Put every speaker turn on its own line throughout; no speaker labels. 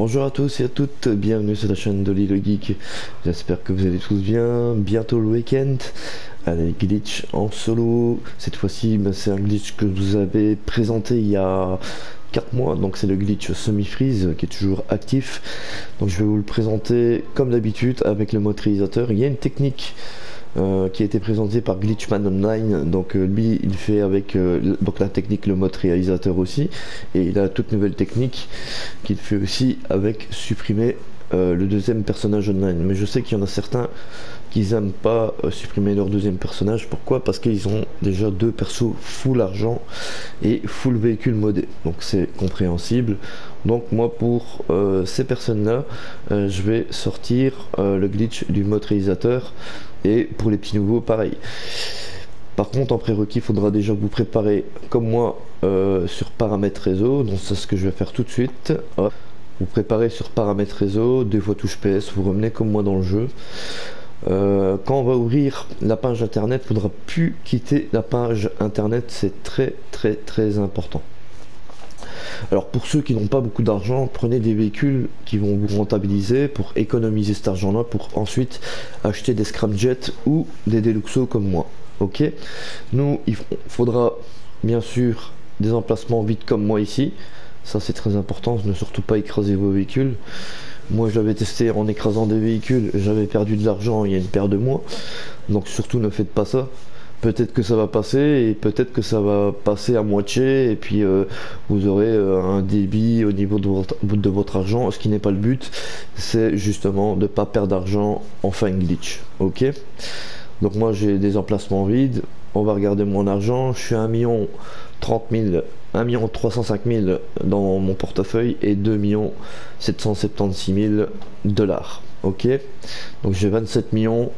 Bonjour à tous et à toutes, bienvenue sur la chaîne de Lille Geek. J'espère que vous allez tous bien. Bientôt le week-end. Allez, glitch en solo. Cette fois-ci, ben, c'est un glitch que vous avez présenté il y a 4 mois. Donc c'est le glitch semi-freeze qui est toujours actif. Donc je vais vous le présenter comme d'habitude avec le mode réalisateur. Il y a une technique euh, qui a été présenté par Glitchman Online. Donc euh, lui, il fait avec euh, la technique le mode réalisateur aussi, et il a toute nouvelle technique qu'il fait aussi avec supprimer le deuxième personnage online. Mais je sais qu'il y en a certains qui n'aiment pas supprimer leur deuxième personnage. Pourquoi? Parce qu'ils ont déjà deux persos full argent et full véhicule modé. Donc c'est compréhensible. Donc moi pour ces personnes-là, je vais sortir le glitch du mode réalisateur et pour les petits nouveaux, pareil. Par contre, en prérequis, il faudra déjà vous préparer, comme moi, euh, sur paramètres réseau. Donc, c'est ce que je vais faire tout de suite. Vous préparez sur paramètres réseau, deux fois touche PS, vous revenez comme moi dans le jeu. Euh, quand on va ouvrir la page internet, il faudra plus quitter la page internet. C'est très, très, très important. Alors pour ceux qui n'ont pas beaucoup d'argent, prenez des véhicules qui vont vous rentabiliser pour économiser cet argent-là pour ensuite acheter des scramjets ou des deluxo comme moi. Ok? Nous, il faudra bien sûr des emplacements vides comme moi ici. Ça c'est très important, ne surtout pas écraser vos véhicules. Moi j'avais testé en écrasant des véhicules, j'avais perdu de l'argent il y a une paire de mois. Donc surtout ne faites pas ça. Peut-être que ça va passer et peut-être que ça va passer à moitié et puis euh, vous aurez euh, un débit au niveau de votre, argent ce qui n'est pas le but. C'est justement de pas perdre d'argent en fin glitch ok? Donc moi j'ai des emplacements vides on va regarder mon argent je suis à 1 million 30 000 1 million 305 000 dans mon portefeuille et 2 millions 776 000 dollars ok? Donc j'ai 27 millions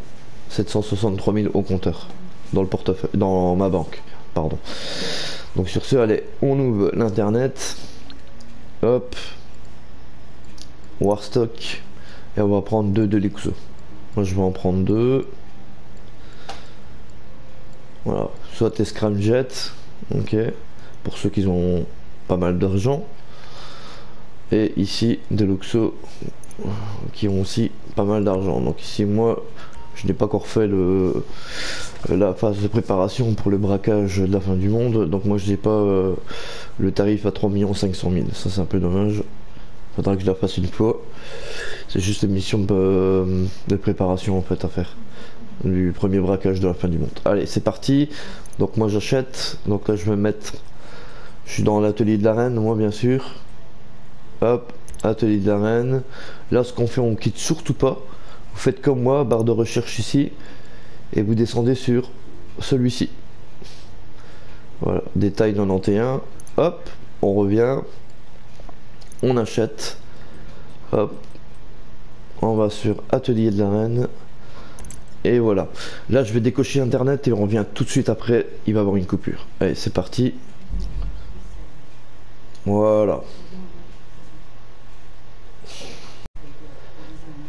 763 000 au compteur dans le portefeuille, dans ma banque. Pardon. Donc sur ce, allez, on ouvre l'internet. Hop. Warstock. Et on va prendre deux de l'Ixo. Moi je vais en prendre deux. Voilà. Soit Scramjet. Ok. Pour ceux qui ont pas mal d'argent. Et ici, Deluxo qui ont aussi pas mal d'argent. Donc ici, moi, je n'ai pas encore fait le, la phase de préparation pour le braquage de la fin du monde. Donc moi je n'ai pas euh, le tarif à 3 500 000. Ça c'est un peu dommage. Faudra que je la fasse une fois. C'est juste une mission de, préparation en fait à faire. Du premier braquage de la fin du monde. Allez c'est parti. Donc moi j'achète. Donc là je vais mettre... Je suis dans l'atelier de la reine moi bien sûr. Hop, atelier de la reine. Là ce qu'on fait on quitte surtout pas. Vous faites comme moi, barre de recherche ici, et vous descendez sur celui-ci. Voilà, détail 91. Hop, on revient, on achète. Hop, on va sur Atelier de la Reine. Et voilà. Là, je vais décocher Internet et on revient tout de suite après. Il va avoir une coupure. Allez, c'est parti. Voilà.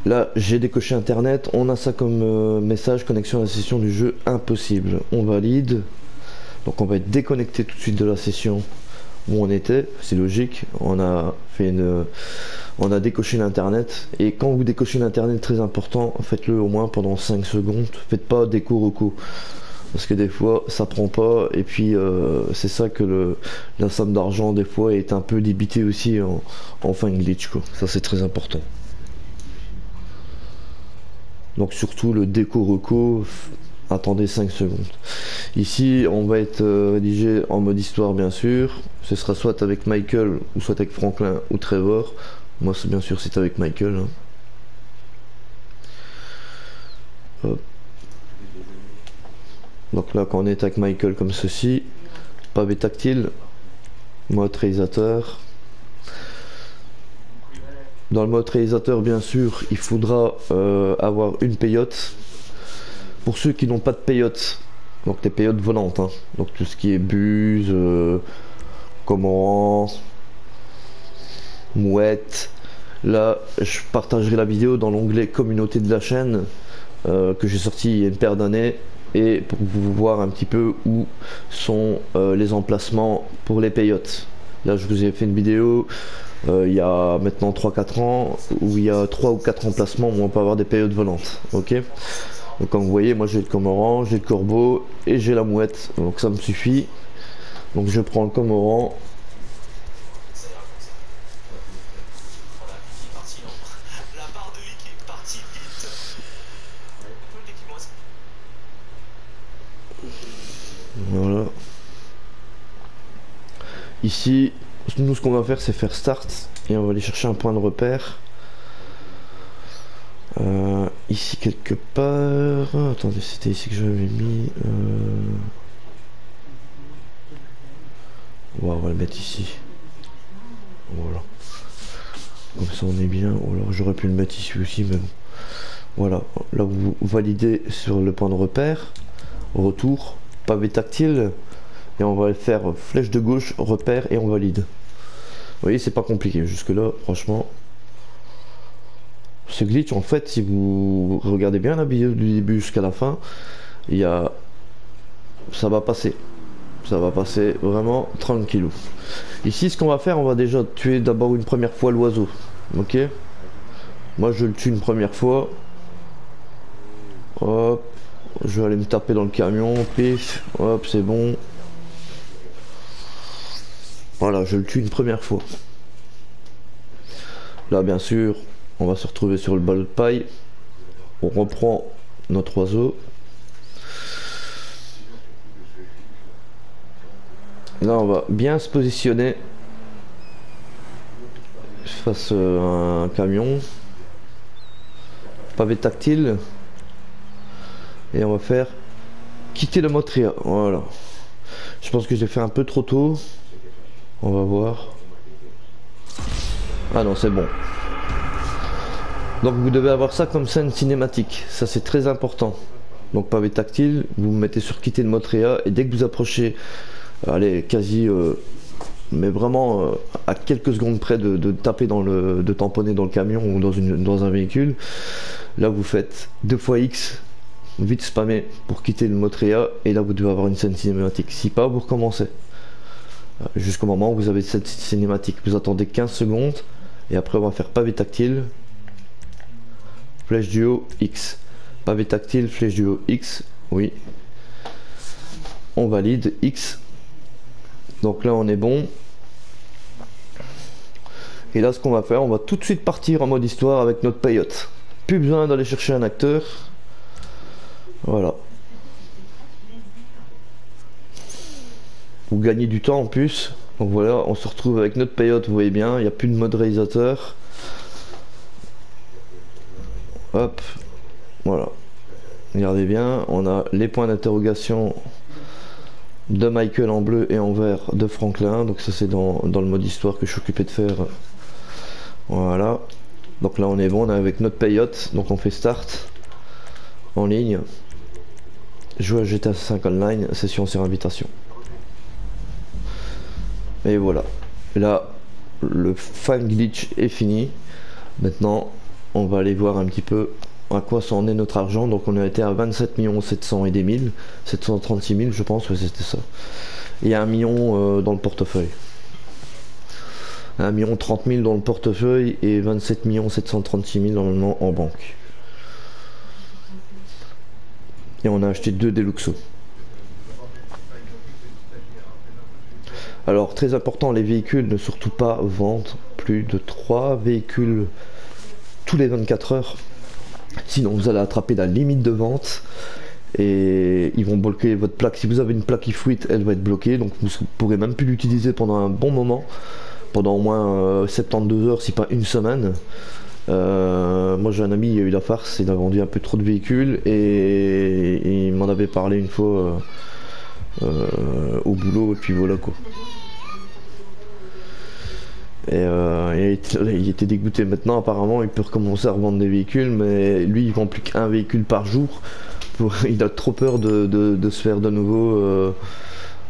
Là, j'ai décoché Internet. On a ça comme euh, message connexion à la session du jeu impossible. On valide. Donc, on va être déconnecté tout de suite de la session où on était. C'est logique. On a fait une, on décoché l'internet. Et quand vous décochez l'internet, très important, faites-le au moins pendant 5 secondes. Faites pas déco recours parce que des fois ça prend pas et puis euh, c'est ça que le, la somme d'argent des fois est un peu débitée aussi en, en fin glitch quoi. ça c'est très important donc surtout le déco reco, attendez 5 secondes. Ici, on va être euh, rédigé en mode histoire, bien sûr. Ce sera soit avec Michael, ou soit avec Franklin ou Trevor. Moi, bien sûr, c'est avec Michael. Hein. Donc là, quand on est avec Michael comme ceci, pavé tactile, mode réalisateur. Dans le mode réalisateur, bien sûr, il faudra euh, avoir une payotte. Pour ceux qui n'ont pas de payotte, donc des payottes volantes, hein. donc tout ce qui est buse, euh, comment, mouette. Là, je partagerai la vidéo dans l'onglet communauté de la chaîne euh, que j'ai sorti il y a une paire d'années et pour vous voir un petit peu où sont les emplacements pour les payottes. Là, je vous ai fait une vidéo euh, il y a maintenant 3-4 ans où il y a 3 ou 4 emplacements où on peut avoir des périodes volantes. Ok? Donc comme vous voyez, moi j'ai le cormoran, j'ai le corbeau et j'ai la mouette. Donc ça me suffit. Donc je prends le cormoran. Voilà. Ici, nous ce qu'on va faire c'est faire start et on va aller chercher un point de repère. Ici quelque part. attendez, c'était ici que j'avais mis. Euh... on va le mettre ici. Voilà. Comme ça on est bien. Ou alors j'aurais pu le mettre ici aussi, mais bon. Voilà. Là vous validez sur le point de repère. Retour. Pavé tactile. Et on va le faire flèche de gauche, repère et on valide. Vous voyez, c'est pas compliqué. Jusque là, franchement, ce glitch, en fait, si vous regardez bien la vidéo du début jusqu'à la fin, il y a... ça va passer. Ça va passer vraiment tranquille. Ici, ce qu'on va faire, on va déjà tuer d'abord une première fois l'oiseau. Ok? Moi, je le tue une première fois. Hop. Je vais aller me taper dans le camion. Pif. Hop, c'est bon. Voilà, je le tue une première fois. Là, bien sûr, on va se retrouver sur le bal de paille. On reprend notre oiseau. Là, on va bien se positionner face à un camion. Pavé tactile. Et on va faire quitter le motria. Voilà. Je pense que j'ai fait un peu trop tôt. On va voir. Ah non, c'est bon. Donc vous devez avoir ça comme scène cinématique, ça c'est très important. Donc pavé tactile, vous mettez sur quitter le Motrea et dès que vous approchez, allez quasi, euh, mais vraiment euh, à quelques secondes près de, taper dans le, de tamponner dans le camion ou dans, un véhicule, là vous faites deux fois X, vite spammer pour quitter le Motrea et là vous devez avoir une scène cinématique. Si pas, vous recommencez. Euh, jusqu'au moment où vous avez cette cinématique, vous attendez 15 secondes et après on va faire pavé tactile Flèche du haut X. Pavé tactile, flèche du haut X. Oui. On valide X. Donc là on est bon. Et là ce qu'on va faire, on va tout de suite partir en mode histoire avec notre payotte. Plus besoin d'aller chercher un acteur. Voilà. Vous gagnez du temps en plus. Donc voilà, on se retrouve avec notre payotte, vous voyez bien, il n'y a plus de mode réalisateur. Voilà. Regardez bien, on a les points d'interrogation de Michael en bleu et en vert de Franklin. Donc ça c'est dans, le mode histoire que je suis occupé de faire. Voilà. Donc là on est bon, on est avec notre payotte. Donc on fait start en ligne. Jouer à GTA 5 online, session sur invitation. Et voilà. Là, le fan glitch est fini. Maintenant, on va aller voir un petit peu à quoi ça en est notre argent. Donc on a été à 27 700 et des 1000, 736 000 je pense, que c'était ça. Et un million euh, dans le portefeuille. 1 million 30 000 dans le portefeuille et 27 736 000 normalement en banque. Et on a acheté deux Deluxo. Alors très important, les véhicules ne surtout pas vendre plus de 3 véhicules tous les 24 heures. Sinon, vous allez attraper la limite de vente et ils vont bloquer votre plaque. Si vous avez une plaque qui fuite, elle va être bloquée, donc vous pourrez même plus l'utiliser pendant un bon moment, pendant au moins 72 euh, heures, si pas une semaine. Euh, moi j'ai un ami, il a eu la farce, il a vendu un peu trop de véhicules et, il m'en avait parlé une fois euh, au boulot et puis voilà quoi. Et, euh, il, était, dégoûté. Maintenant, apparemment, il peut recommencer à revendre des véhicules, mais lui, il vend plus qu'un véhicule par jour. Pour, il a trop peur de, se faire de nouveau, euh,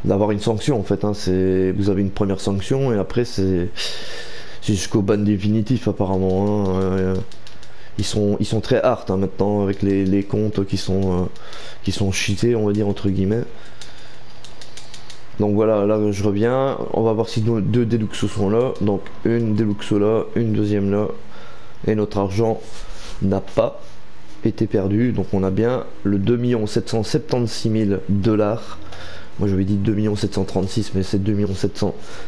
d'avoir une sanction en fait. Hein. vous avez une première sanction et après c'est, jusqu'au ban définitif apparemment. Hein. Euh, ils sont, ils sont très hard hein, maintenant avec les, comptes qui sont, qui sont cheatés, on va dire entre guillemets. Donc voilà, là je reviens. On va voir si nos deux Deluxo sont là. Donc une Deluxo là, une deuxième là. Et notre argent n'a pas été perdu. Donc on a bien le 2 776 000 dollars. Moi j'avais dit 2 736 mais c'est 2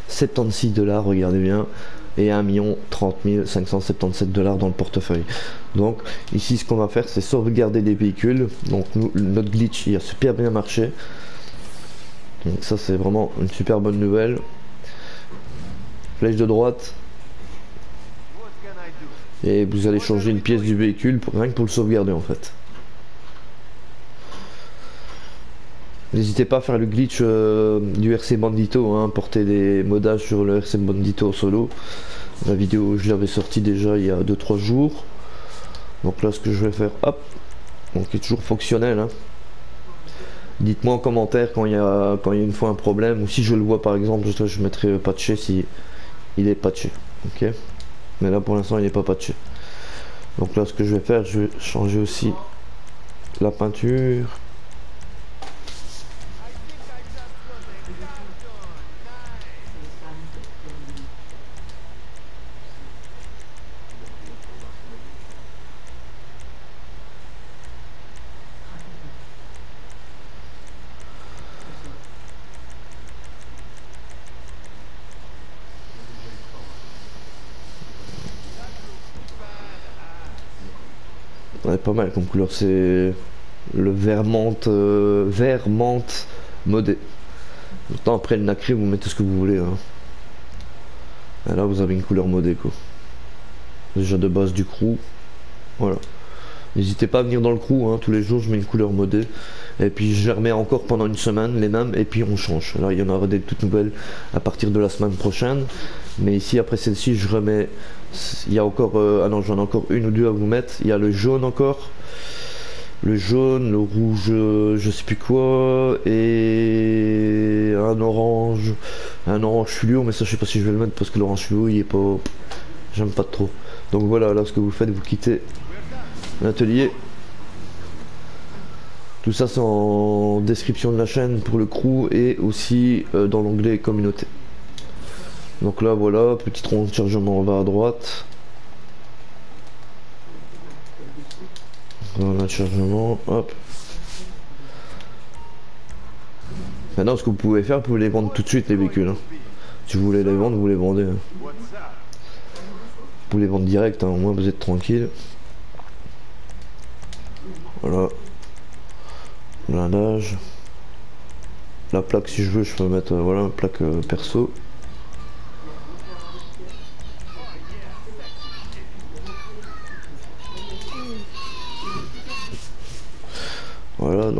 776 dollars, regardez bien. Et 1 30 577 dollars dans le portefeuille. Donc ici ce qu'on va faire c'est sauvegarder des véhicules. Donc notre glitch il a super bien marché. Ça c'est vraiment une super bonne nouvelle. Flèche de droite. Et vous allez changer une pièce du véhicule pour, rien que pour le sauvegarder en fait. N'hésitez pas à faire le glitch euh, du RC Bandito, hein, porter des modages sur le RC Bandito solo. La vidéo, je l'avais sorti déjà il y a 2-3 jours. Donc là, ce que je vais faire, hop, donc est toujours fonctionnel. Hein. Dites-moi en commentaire quand il y a quand il y a une fois un problème ou si je le vois par exemple, je, je mettrai patché si il est patché. Ok? Mais là pour l'instant il n'est pas patché. Donc là ce que je vais faire, je vais changer aussi la peinture. Pas mal comme couleur, c'est le vert euh, modé. Pourtant après le nacré vous mettez ce que vous voulez. Hein. là vous avez une couleur modée quoi. Déjà de base du crew. Voilà. N'hésitez pas à venir dans le crew, hein. tous les jours je mets une couleur modée. Et puis je remets encore pendant une semaine les mêmes et puis on change. Alors il y en aura des toutes nouvelles à partir de la semaine prochaine. Mais ici après celle-ci je remets il y a encore euh, ah non j'en ai encore une ou deux à vous mettre. Il y a le jaune encore. Le jaune le rouge euh, je sais plus quoi. Et un orange. Un orange fluo mais ça je sais pas si je vais le mettre parce que l'orange fluo il est pas j'aime pas trop. Donc voilà là ce que vous faites vous quittez l'atelier. Tout ça c'est en description de la chaîne pour le crew et aussi euh, dans l'onglet communauté donc là voilà, petit tronc de chargement en bas à droite. Voilà chargement, hop. Maintenant ce que vous pouvez faire, vous pouvez les vendre tout de suite les véhicules. Hein. Si vous voulez les vendre, vous les vendez. Hein. Vous les vendre direct, hein. au moins vous êtes tranquille. Voilà. Blindage. La plaque si je veux, je peux mettre euh, voilà, plaque euh, perso.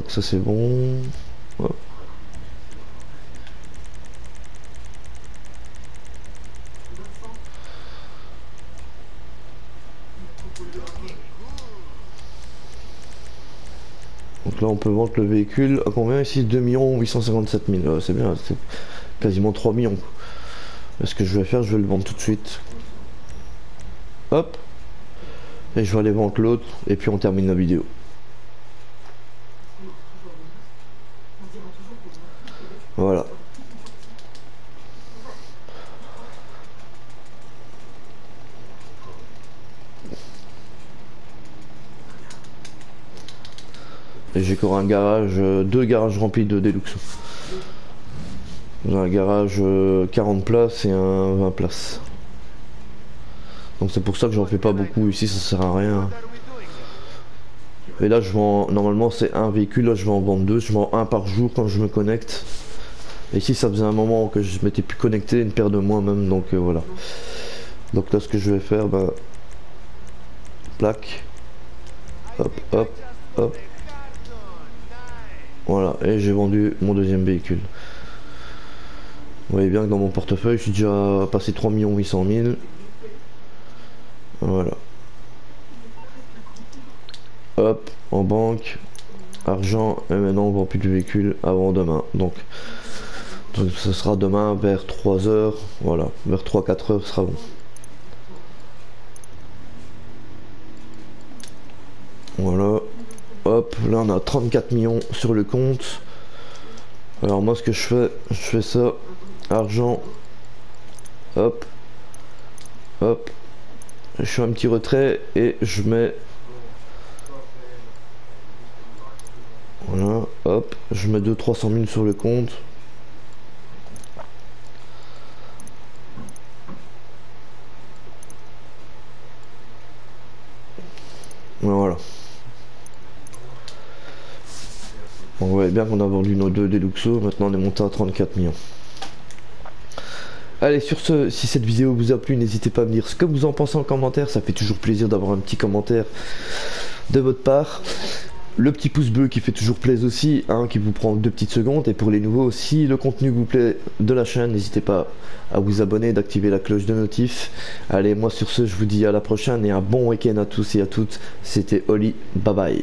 Ça c'est bon. Donc là on peut vendre le véhicule à combien ici? 2 857 000, c'est bien, c'est quasiment 3 millions. Ce que je vais faire, je vais le vendre tout de suite. Hop. Et je vais aller vendre l'autre et puis on termine la vidéo. Voilà. J'ai encore un garage, euh, deux garages remplis de Deluxe. un garage 40 euh, places et un 20 places. Donc c'est pour ça que j'en fais pas beaucoup ici, ça sert à rien. Et là je vends, normalement c'est un véhicule, là je vais en vendre deux, je vends un par jour quand je me connecte. Et ici ça faisait un moment que je m'étais plus connecté, une paire de mois même, donc euh, voilà. Donc là ce que je vais faire, bah, plaque, hop, hop, hop. Voilà, et j'ai vendu mon deuxième véhicule. Vous voyez bien que dans mon portefeuille, je suis déjà passé 3 800 000. Voilà. Hop, en banque, argent, et maintenant on vend plus de véhicule avant demain. Donc ce sera demain vers 3h, voilà, vers 3-4 heures sera bon. Voilà, hop, là on a 34 millions sur le compte. Alors moi ce que je fais, je fais ça, argent, hop, hop, je fais un petit retrait et je mets, voilà, hop, je mets 200-300 000 sur le compte. Voilà. On a vendu nos deux Deluxo, maintenant on est monté à 34 millions. Allez, sur ce, si cette vidéo vous a plu, n'hésitez pas à me dire ce que vous en pensez en commentaire, ça fait toujours plaisir d'avoir un petit commentaire de votre part. Le petit pouce bleu qui fait toujours plaisir aussi, hein, qui vous prend deux petites secondes. Et pour les nouveaux, si le contenu vous plaît de la chaîne, n'hésitez pas à vous abonner, d'activer la cloche de notif. Allez, moi sur ce, je vous dis à la prochaine et un bon week-end à tous et à toutes. C'était Oli, bye bye.